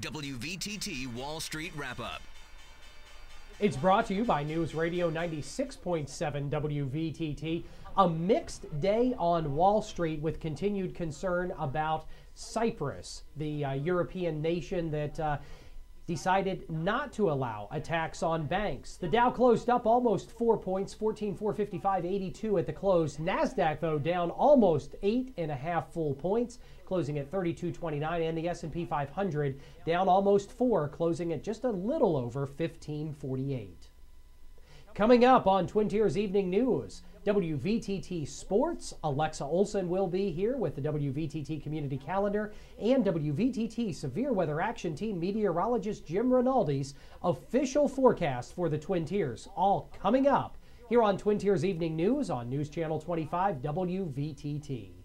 WVTT Wall Street Wrap Up. It's brought to you by News Radio 96.7 WVTT. A mixed day on Wall Street with continued concern about Cyprus, the uh, European nation that uh, decided not to allow attacks on banks. The Dow closed up almost four points, 14,455.82 at the close. Nasdaq though down almost eight and a half full points, closing at 32.29, and the S&P 500 down almost four, closing at just a little over 1548. Coming up on Twin Tiers Evening News. WVTT Sports. Alexa Olson will be here with the WVTT Community Calendar and WVTT Severe Weather Action Team meteorologist Jim Rinaldi's official forecast for the Twin Tiers. All coming up here on Twin Tiers Evening News on News Channel 25 WVTT.